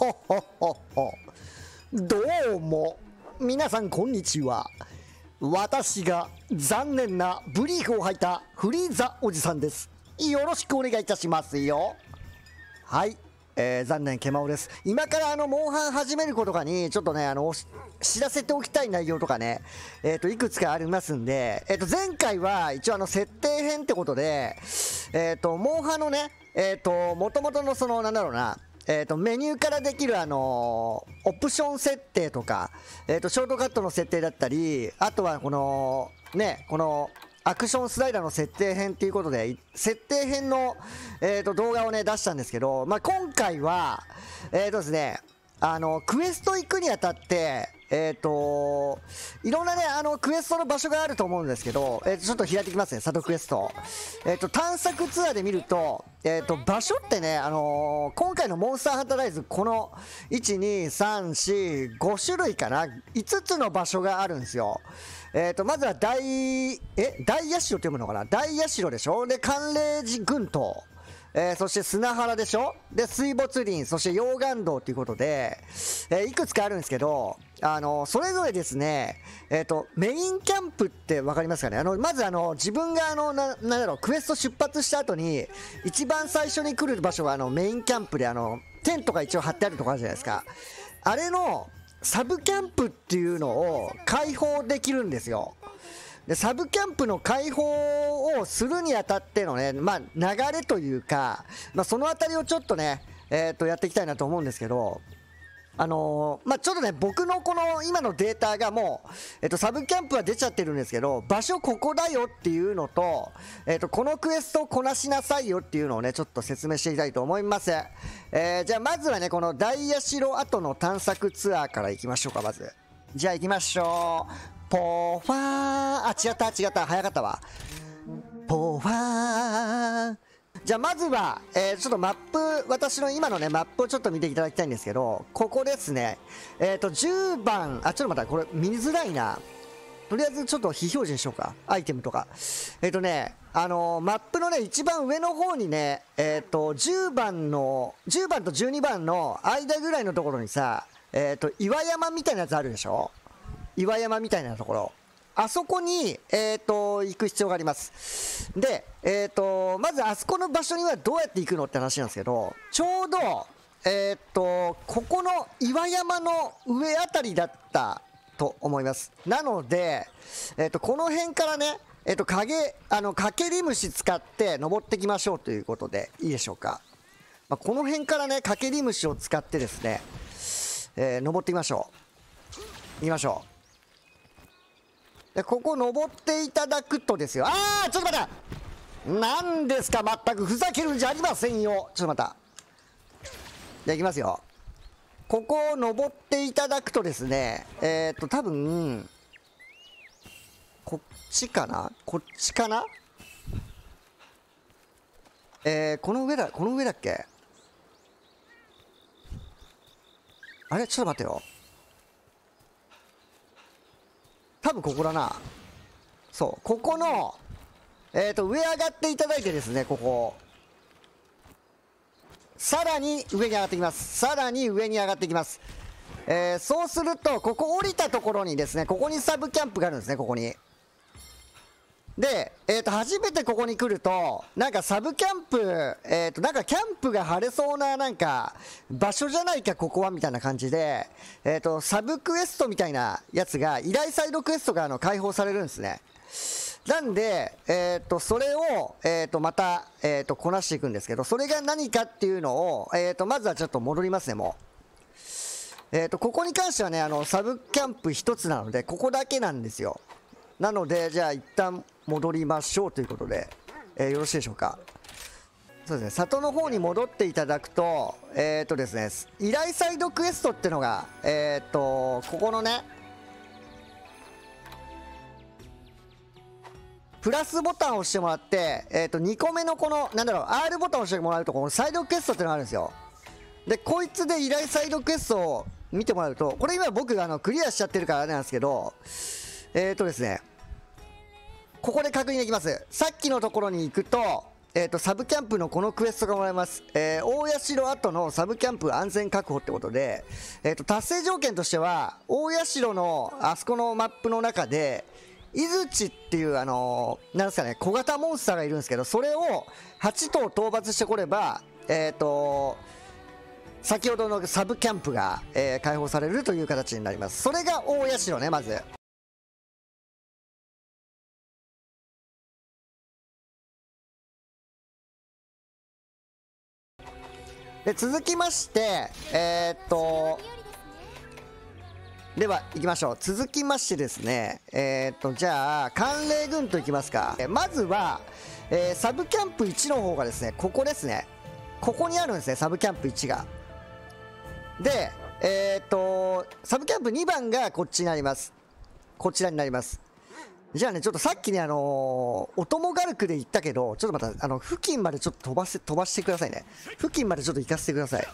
ほほほどうも。皆さんこんにちは。私が残念なブリーフを履いたフリーザおじさんです。よろしくお願いいたしますよ。はい。えー、残念、ケマオです。今からあの、モンハン始める子とかに、ちょっとね、あの、知らせておきたい内容とかね、えっ、ー、と、いくつかありますんで、えっ、ー、と、前回は一応あの、設定編ってことで、えっ、と、モンハンのね、えっ、と、もともとのその、なんだろうな、えーと、メニューからできる、あのー、オプション設定とか、えーと、ショートカットの設定だったりあとはこのねこのアクションスライダーの設定編っていうことで設定編の、えーと、動画をね出したんですけど、まあ、今回はえっ、とですねあのクエスト行くにあたってえっ、ー、といろんなね、あの、クエストの場所があると思うんですけど、えー、ちょっと開いてきますね、佐渡クエスト。えっ、ー、と、探索ツアーで見ると、えっ、と、場所ってね、あの今回のモンスターハンターライズ、この、1、2、3、4、5種類かな ?5 つの場所があるんですよ。えっ、と、まずは大、え大社って読むのかな？大社でしょ？で、寒冷寺群島。えー、そして砂原でしょ？で、水没林、そして溶岩道ということで、え、いくつかあるんですけど、あの、それぞれですね、えっ、ー、と、メインキャンプってわかりますかね？あの、まずあの、自分があの、な、なんだろう、クエスト出発した後に、一番最初に来る場所があの、メインキャンプであの、テントが一応張ってあるとこあるじゃないですか。あれの、サブキャンプっていうのを開放できるんですよ。でサブキャンプの開放をするにあたってのね、まあ、流れというか、まあ、そのあたりをちょっとね、えー、とやっていきたいなと思うんですけど、あのー、まあ、ちょっとね、僕のこの今のデータがもう、えっと、サブキャンプは出ちゃってるんですけど、場所ここだよっていうのと、えっと、このクエストをこなしなさいよっていうのをね、ちょっと説明していきたいと思います。えー、じゃあまずはね、この大社跡の探索ツアーから行きましょうか、まず。じゃあ行きましょう。ポファーあ、違った、違った、早かったわ。ポファーじゃあまずは、えー、ちょっとマップ、私の今のね、マップをちょっと見ていただきたいんですけど、ここですね。えっ、ー、と、10番、あ、ちょっと待った、これ見づらいな。とりあえずちょっと非表示にしようか。アイテムとか。えっ、ー、とね、あのー、マップのね、一番上の方にね、えっ、と、10番の、10番と12番の間ぐらいのところにさ、えっ、と、岩山みたいなやつあるでしょ？岩山みたいなところ。あそこに、え、ー、と、行く必要があります。で、え、ー、と、まずあそこの場所にはどうやって行くのって話なんですけど、ちょうど、え、ー、と、ここの岩山の上あたりだったと思います。なので、えっ、と、この辺からね、えっ、と、影、あの、かけり虫使って登っていきましょうということで、いいでしょうか。まあ、この辺からね、かけり虫を使ってですね、えー、登っていきましょう。行きましょう。でここ登っていただくとですよ。ああちょっと待った。何ですか全く。ふざけるんじゃありませんよ。ちょっと待った。じゃあいきますよ。ここを登っていただくとですねえっ、ー、と多分こっちかな？こっちかな？えー、この上だこの上だっけ？あれ？ちょっと待ってよ。多分ここだな。そう、ここの、えっ、ー、と、上上がっていただいてですね、ここ。さらに上に上がってきます。さらに上に上がってきます。えー、そうすると、ここ降りたところにですね、ここにサブキャンプがあるんですね、ここに。で、え、ー、と、初めてここに来ると、なんかサブキャンプ、え、ー、と、なんかキャンプが晴れそうな、なんか、場所じゃないか、ここは、みたいな感じで、え、ー、と、サブクエストみたいなやつが、依頼サイドクエストが、あの、解放されるんですね。なんで、えっ、と、それを、えっ、と、また、えっ、と、こなしていくんですけど、それが何かっていうのを、えっ、と、まずはちょっと戻りますね、もう。えっ、と、ここに関してはね、あの、サブキャンプ一つなので、ここだけなんですよ。なので、じゃあ一旦戻りましょうということで、えー、よろしいでしょうか。そうですね、里の方に戻っていただくと、えっ、ー、とですね、依頼サイドクエストっていうのが、えっ、ー、と、ここのね、プラスボタンを押してもらって、えっ、と、2個目のこの、なんだろう、R ボタンを押してもらうと、このサイドクエストってのがあるんですよ。で、こいつで依頼サイドクエストを見てもらうと、これ今僕があのクリアしちゃってるからあれなんですけど、えっ、ー、とですね、ここで確認できます。さっきのところに行くと、えーと、サブキャンプのこのクエストがもらえます、えー、大社跡のサブキャンプ安全確保ってことで、えーと、達成条件としては大社のあそこのマップの中で井槌っていうあのー、なんですかね小型モンスターがいるんですけどそれを8頭討伐してこればえっ、ー、と先ほどのサブキャンプが、えー、開放されるという形になります。それが大社ねまず。で続きましてえー、っとでは行きましょう。続きましてですねえー、っとじゃあ寒冷軍といきますか。まずは、えー、サブキャンプ1の方がですねここですね。ここにあるんですねサブキャンプ1が。でえっとサブキャンプ2番がこっちになります。こちらになります。じゃあね、ちょっとさっきね、あのー、お供ガルクで言ったけど、ちょっとまた、あの、付近までちょっと飛ばせ、飛ばしてくださいね。付近までちょっと行かせてください。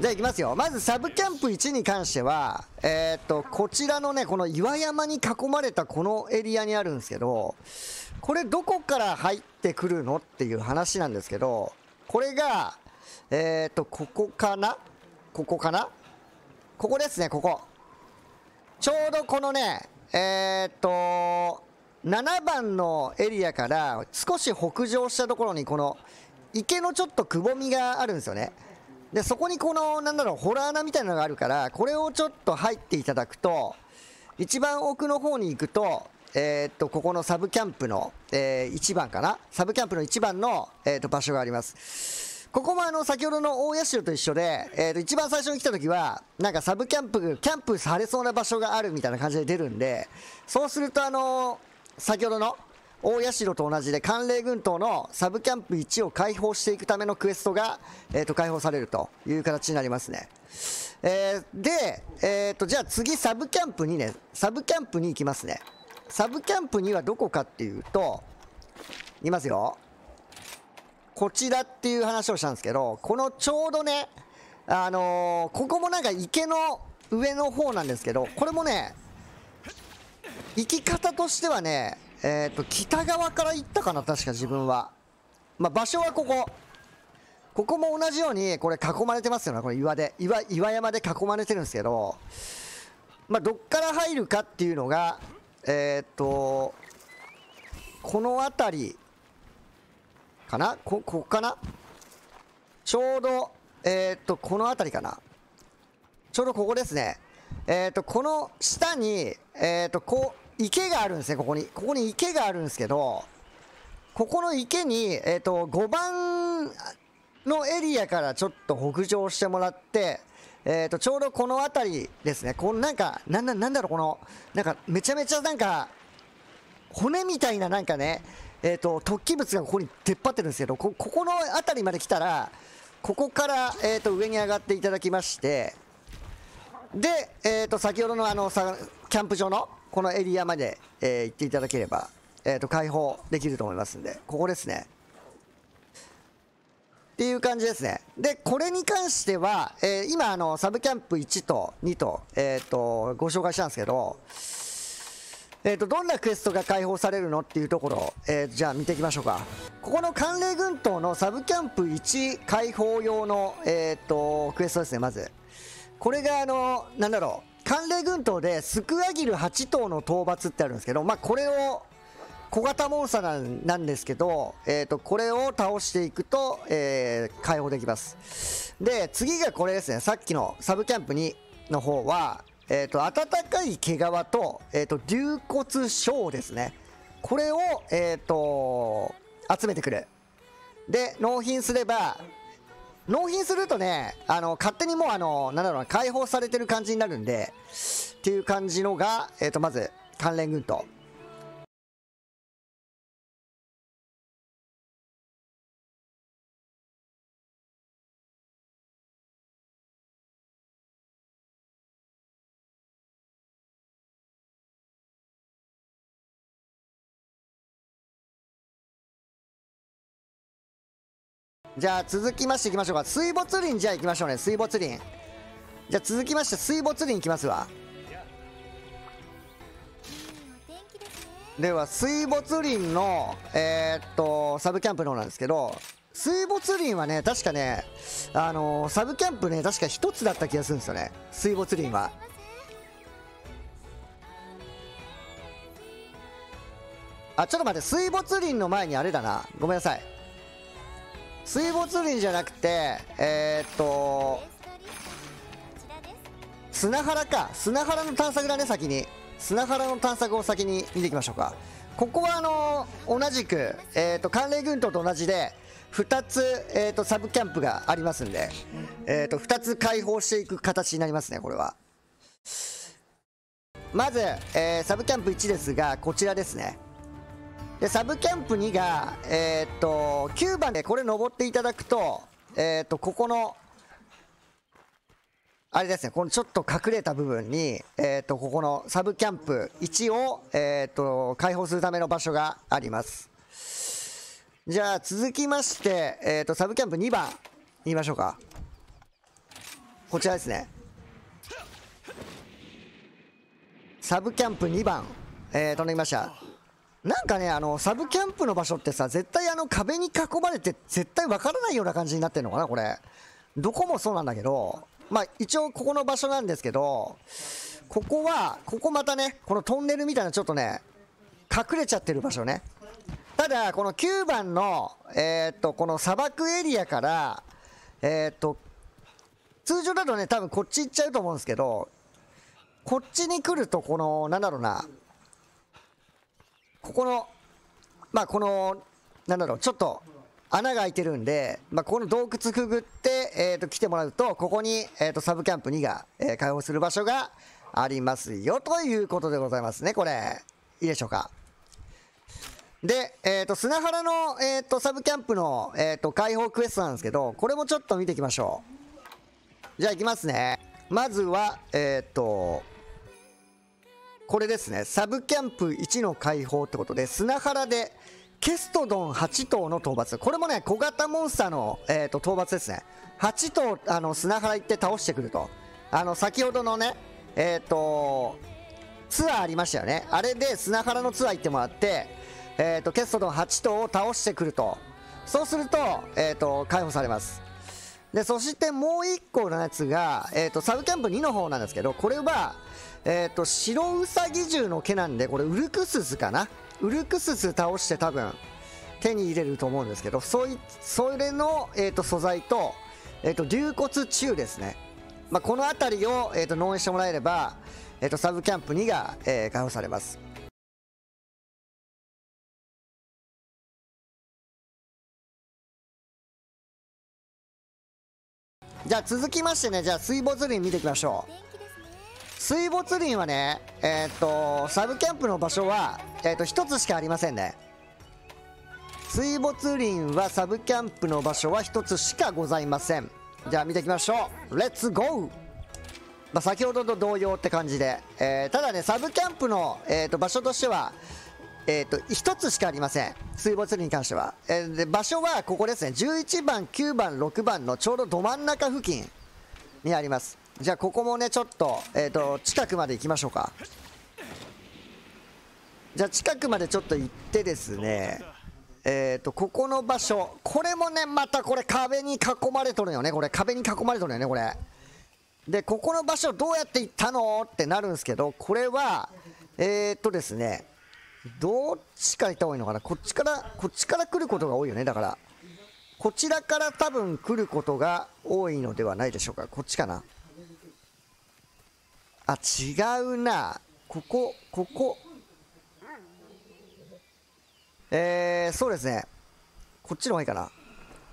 じゃあ行きますよ。まずサブキャンプ1に関しては、えー、っと、こちらのね、この岩山に囲まれたこのエリアにあるんですけど、これどこから入ってくるのっていう話なんですけど、これが、えー、っと、ここかな？ここかな？ここですね、ここ。ちょうどこのね、えー、っと、7番のエリアから少し北上したところにこの池のちょっとくぼみがあるんですよね。で、そこにこの、なんだろう、ホラー穴みたいなのがあるから、これをちょっと入っていただくと、一番奥の方に行くと、えー、っと、ここのサブキャンプの、えー、1番かな？サブキャンプの1番の、えー、っと、場所があります。ここもあの先ほどの大社と一緒で、えー、と一番最初に来た時はなんかサブキャンプキャンプされそうな場所があるみたいな感じで出るんでそうするとあの先ほどの大社と同じで寒冷群島のサブキャンプ1を開放していくためのクエストが、えー、と開放されるという形になりますね。えー、で、えー、とじゃあ次サブキャンプにねサブキャンプに行きますねサブキャンプにはどこかっていうといますよこちらっていう話をしたんですけど、このちょうどね、あのー、ここもなんか池の上の方なんですけど、これもね、行き方としてはね、えっ、ー、と、北側から行ったかな、確か自分は。まあ、場所はここ。ここも同じように、これ囲まれてますよね、これ岩で。岩、岩山で囲まれてるんですけど、まあ、どっから入るかっていうのが、えっ、ー、と、この辺りかな？こ、ここかな？ちょうど、えー、っと、この辺りかなちょうどここですね。えー、っと、この下に、えー、っと、こう、池があるんですね、ここに。ここに池があるんですけど、ここの池に、えっと、5番のエリアからちょっと北上してもらって、えっと、ちょうどこの辺りですね。このなんか、なんなんだろう、この、なんか、めちゃめちゃなんか、骨みたいななんかね、えーと、突起物がここに出っ張ってるんですけどここの辺りまで来たらここから、えーと、上に上がっていただきましてで、えーと、先ほどのあのさキャンプ場のこのエリアまで、えー、行っていただければ、えー、と開放できると思いますんでここですね。っていう感じですね。でこれに関しては、えー、今あのサブキャンプ1と2と,、えー、とご紹介したんですけどえーと、どんなクエストが解放されるのっていうところを、えー、じゃあ見ていきましょうか。ここの寒冷群島のサブキャンプ1開放用の、えーと、クエストですねまず。これがあのなんだろう。寒冷群島でスクワギル8頭の討伐ってあるんですけどまあこれを小型モンスターなんですけど、えーと、これを倒していくと、えー、解放できます。で次がこれですね。さっきのサブキャンプ2の方はえーと、温かい毛皮と,、えーと、牛骨小ですね。これを、えーと、集めてくるで納品すれば納品するとねあの勝手にもうあのなんだろうな解放されてる感じになるんでっていう感じのが、えー、とまず関連軍とじゃあ続きましていきましょうか。水没林じゃあ行きましょうね。水没林。じゃあ続きまして水没林いきますわ。では水没林のえー、っとサブキャンプの方なんですけど水没林はね確かねあのー、サブキャンプね確か1つだった気がするんですよね。水没林は。あちょっと待って水没林の前にあれだな。ごめんなさい水没林じゃなくてえー、っと砂原か。砂原の探索だね先に。砂原の探索を先に見ていきましょうか。ここはあのー、同じく、えーと、寒冷群島と同じで2つ、えーと、サブキャンプがありますんで、えーと、と2つ開放していく形になりますねこれは。まず、えー、サブキャンプ1ですがこちらですね。でサブキャンプ2が、えー、っと9番でこれ登っていただくと,、えー、っとここのあれですねこのちょっと隠れた部分に、えー、っとここのサブキャンプ1を、えっと開放するための場所があります。じゃあ続きまして、えっとサブキャンプ2番言いましょうか。こちらですね。サブキャンプ2番、えー、飛んできました。なんかねあのサブキャンプの場所ってさ絶対あの壁に囲まれて絶対わからないような感じになってるのかなこれ。どこもそうなんだけどまあ一応ここの場所なんですけどここはここまたねこのトンネルみたいなちょっとね隠れちゃってる場所ね。ただこの9番のえー、っとこの砂漠エリアからえー、っと通常だとね多分こっち行っちゃうと思うんですけどこっちに来るとこのなんだろうなここの、まあ、この、なんだろう、ちょっと穴が開いてるんで、まあ、この洞窟くぐって、えー、と来てもらうと、ここに、えー、とサブキャンプ2が、えー、開放する場所がありますよということでございますね、これ。いいでしょうか。で、え、ー、と、砂原の、え、ー、と、サブキャンプの、え、ー、と、開放クエストなんですけど、これもちょっと見ていきましょう。じゃあ行きますね。まずは、えっ、と、これですね。サブキャンプ1の開放ってことで砂原でケストドン8頭の討伐。これもね小型モンスターの、えーと、討伐ですね。8頭あの砂原行って倒してくると。あの先ほどのねえっ、ー、とツアーありましたよね。あれで砂原のツアー行ってもらってえーと、ケストドン8頭を倒してくると。そうすると,、えーと、解放されます。でそしてもう1個のやつが、えーとサブキャンプ2の方なんですけどこれはえっ、ー、と白ウサギ獣の毛なんでこれウルクススかな？ウルクスス倒して多分手に入れると思うんですけどそいそれの、えーと、素材と,、えーと、竜骨虫ですね、まあ、この辺りを、えーと、農園してもらえれば、えー、とサブキャンプ2が、えー、開放されます。じゃあ続きましてねじゃあ水没林見ていきましょう。水没林はね、えー、っと、サブキャンプの場所は、えー、っと、1つしかありませんね。水没林はサブキャンプの場所は1つしかございません。じゃあ見ていきましょう。レッツゴーまあ、先ほどと同様って感じで、えー、ただね、サブキャンプの、えー、と場所としては、えー、と1つしかありません、水没林に関しては、えー、で場所はここですね、11番、9番、6番のちょうどど真ん中付近にあります。じゃあここもねちょっと,、えーと、近くまで行きましょうか。じゃあ近くまでちょっと行ってですねえっ、ー、とここの場所これもねまたこれ壁に囲まれとるよね。これ壁に囲まれとるよねこれ。でここの場所どうやって行ったのってなるんですけどこれはえっ、ー、とですねどっちから行った方がいいのかな。こっちからこっちから来ることが多いよね。だからこちらから多分来ることが多いのではないでしょうか。こっちかな。あ違うな。ここここ。えー、そうですね。こっちの方がいいかな。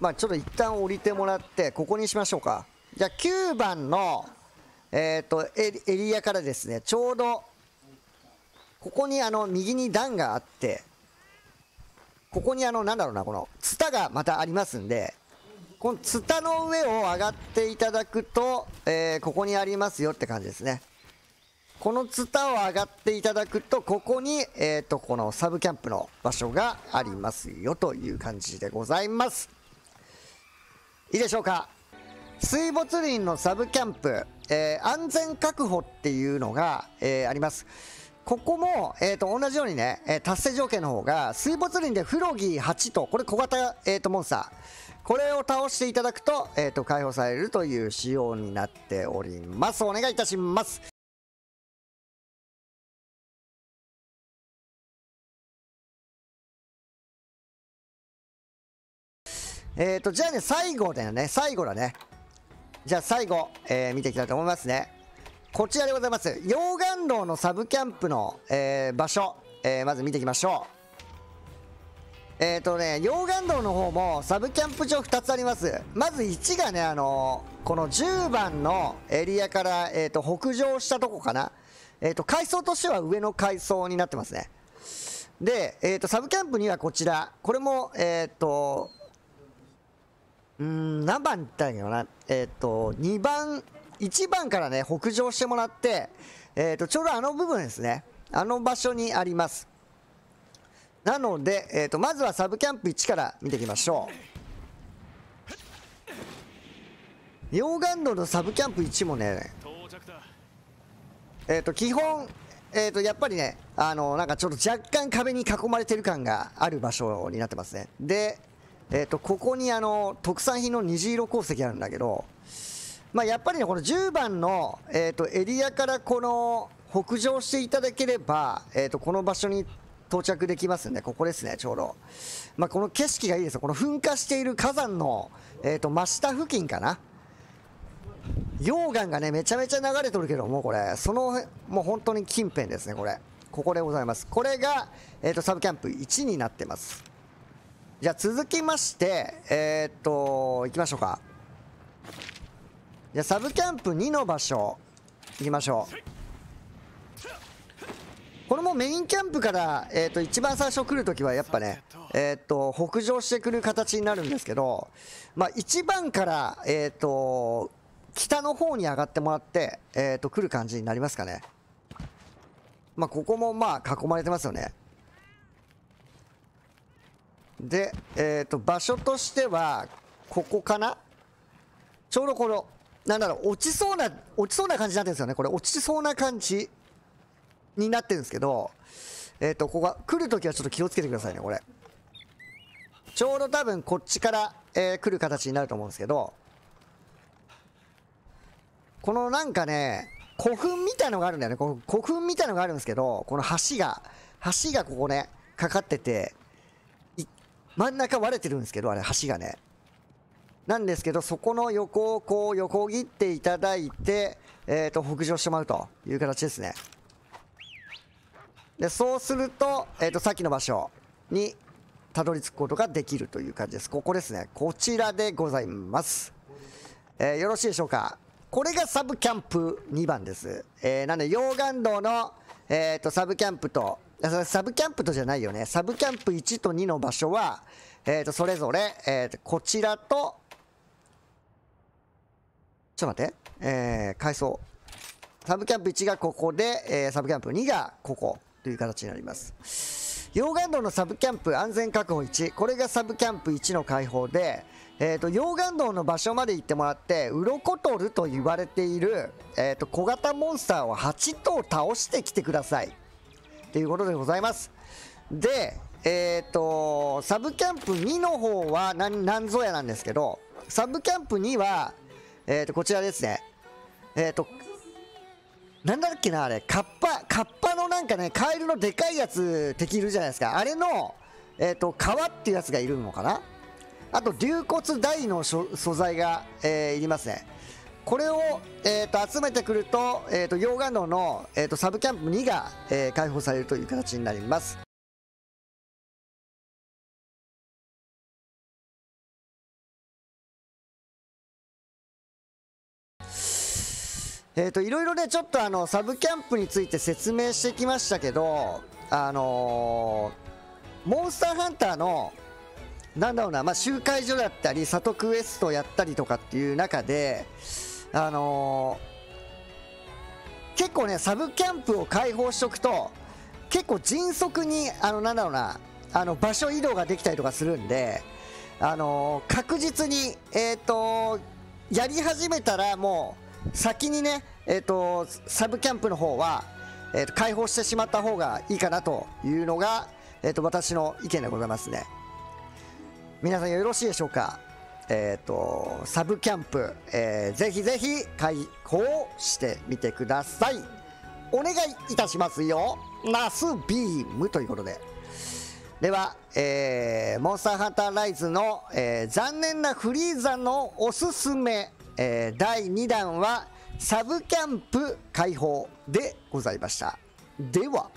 まあちょっと一旦降りてもらってここにしましょうか。じゃあ9番のえっ、ー、とエリアからですね。ちょうどここにあの右に段があってここにあのなんだろうなこのツタがまたありますんでこのツタの上を上がっていただくと、えー、ここにありますよって感じですね。このツタを上がっていただくとここに、えーと、このサブキャンプの場所がありますよという感じでございます。いいでしょうか？水没林のサブキャンプ、えー、安全確保っていうのが、えー、あります。ここも、えー、と同じようにね、え達成条件の方が水没林でフロギー8とこれ小型、えー、とモンスター。これを倒していただくと,、えー、と解放されるという仕様になっております。お願いいたします。えーとじゃあね最後だよね。最後だね。じゃあ最後、えー見ていきたいと思いますね。こちらでございます。溶岩道のサブキャンプの、えー場所、えーまず見ていきましょう。えっ、ー、とね溶岩道の方もサブキャンプ場2つあります。まず1がねあのこの10番のエリアから、えー、と北上したとこかな。えっ、と階層としては上の階層になってますね。で、えー、とサブキャンプにはこちら。これもえっ、とうん何番って言ったらいいのかな。えっ、と2番1番からね北上してもらって、えー、とちょうどあの部分ですね。あの場所にあります。なので、えー、とまずはサブキャンプ1から見ていきましょう。溶岩道のサブキャンプ1もねえー、と基本、えー、とやっぱりねあのなんかちょっと若干壁に囲まれてる感がある場所になってますね。で、えー、とここにあの特産品の虹色鉱石あるんだけど、まあ、やっぱりねこの10番の、えー、とエリアからこの北上していただければ、えー、とこの場所に到着できますんでここですねちょうど、まあ、この景色がいいですよ。この噴火している火山の、えー、と真下付近かな。溶岩がねめちゃめちゃ流れとるけどもこれ。そのもう本当に近辺ですねこれ。ここでございます。これが、えー、とサブキャンプ1になってます。じゃあ続きましてえっ、と行きましょうか。じゃあサブキャンプ2の場所行きましょう。これもメインキャンプから、えー、と一番最初来るときはやっぱね、えー、と北上してくる形になるんですけど、まあ、1番から、えー、と北の方に上がってもらって、えー、と来る感じになりますかね、まあ、ここもまあ囲まれてますよね。で、えー、と場所としてはここかな？ちょうどこのなんだろう落ちそうな落ちそうな感じになってるんですよねこれ落ちそうな感じになってるんですけど、えっ、と、ここが来るときはちょっと気をつけてくださいね、これ。ちょうど多分こっちから、えー来る形になると思うんですけど、このなんかね、古墳みたいのがあるんだよね。この古墳みたいのがあるんですけど、この橋が、橋がここね、かかってて、真ん中割れてるんですけど、あれ、橋がね。なんですけど、そこの横をこう横切っていただいて、えっ、と、北上してもらうという形ですね。でそうすると,、えー、とさっきの場所にたどり着くことができるという感じです。ここですね。こちらでございます、えーよろしいでしょうか。これがサブキャンプ2番です、えーなんで溶岩道の、えー、とサブキャンプとサブキャンプとじゃないよね。サブキャンプ1と2の場所は、えー、とそれぞれ、えーとこちらとちょっと待って、えー、階層サブキャンプ1がここで、えーサブキャンプ2がここという形になります。溶岩道のサブキャンプ安全確保1これがサブキャンプ1の開放で、えー、と溶岩道の場所まで行ってもらってウロコトルと言われている、えー、と小型モンスターを8頭倒してきてください。ということでございます。でえっ、とサブキャンプ2の方は何何ぞやなんですけどサブキャンプ2は、えー、とこちらですね。えっ、となんだっけなあれカッパカッパのなんかねカエルのでかいやつ敵いるじゃないですか。あれのえっ、と皮っていうやつがいるのかな。あと龍骨大の素材が、えーいりますね。これを、えー、と集めてくると,、えー、と溶岩道の、えー、とサブキャンプ2が、えー開放されるという形になります。えー、といろいろねちょっとあのサブキャンプについて説明してきましたけどあのーモンスターハンターのなんだろうな、まあ、集会所だったり里クエストやったりとかっていう中であのー結構ねサブキャンプを開放しとくと結構迅速にあのなんだろうなあの場所移動ができたりとかするんであのー確実にえっ、とやり始めたらもう先にねえっ、とサブキャンプの方はえーと、解放してしまった方がいいかなというのが、えーと、私の意見でございますね。皆さんよろしいでしょうか？え、ー、とサブキャンプ、えー、ぜひぜひ開放してみてください。お願いいたしますよ。ナスビームということで。では、えー、モンスターハンターライズの、えー、残念なフリーザのおすすめ、えー、第2弾はサブキャンプ開放でございました。では。